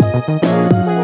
Música